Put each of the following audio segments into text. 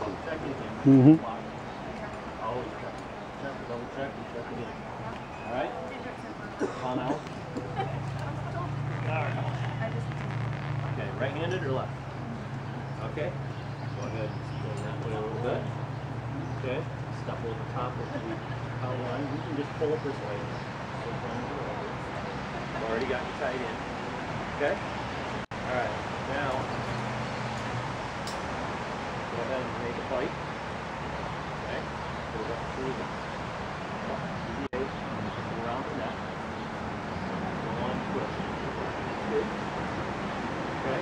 Mm-hmm. Double check, again. All right? Palm out. All right. Okay, right-handed or left? Okay. Go ahead, go that way a little bit. Okay. Step over the top of the power line. You can just pull it this way. Already got you tied in. Okay? All right. Now, go ahead and make a bight. Okay? Pull it up through the DDA, around the neck. Go on. Okay?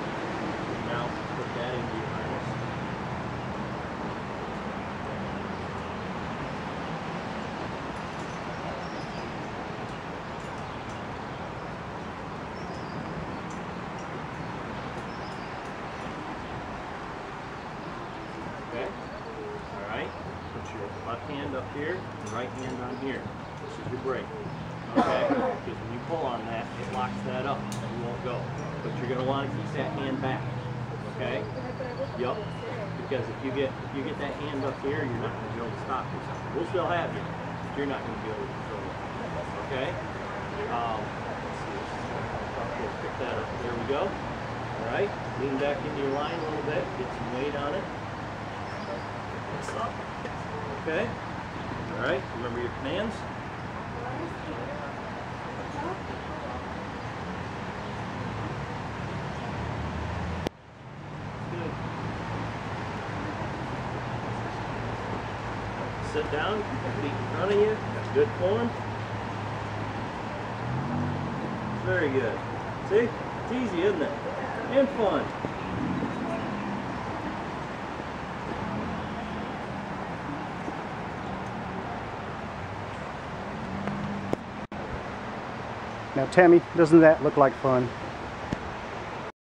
Now, put that into your harness. Okay? Alright? Put your left hand up here and right hand on here. This is your brake. Okay? Because when you pull on that, it locks that up and you won't go. But you're going to want to keep that hand back. Okay? Yup. Because if you get if you get that hand up here, you're not going to be able to stop yourself. We'll still have you, but you're not going to be able to control it. Okay? Um, let's see. Pick that up. There we go. All right. Lean back into your line a little bit. Get some weight on it. This up. Okay. All right. Remember your commands. Good. Sit down. Feet in front of you. That's good form. Very good. See? It's easy, isn't it? And fun. Now, Tammy, doesn't that look like fun?